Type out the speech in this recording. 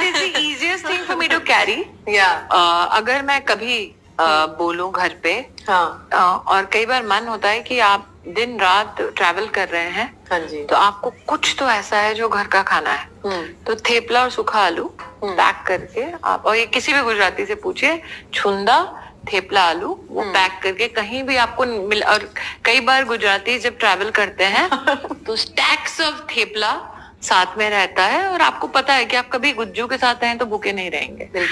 That is the easiest thing for me to carry या अगर मैं कभी uh, बोलूँ घर पे हाँ. uh, और कई बार मन होता है कि आप दिन रात ट्रैवल कर रहे हैं हाँ जी. तो आपको कुछ तो ऐसा है जो घर का खाना है। हम्म. तो थेपला और सूखा आलू पैक करके आप और ये किसी भी गुजराती से पूछिए छुंदा थेपला आलू वो पैक करके कहीं भी आपको मिल और कई बार गुजराती जब ट्रैवल करते हैं तो स्टैक्स ऑफ़ थेपला साथ में रहता है और आपको पता है कि आप कभी गुज्जू के साथ हैं तो भूखे नहीं रहेंगे।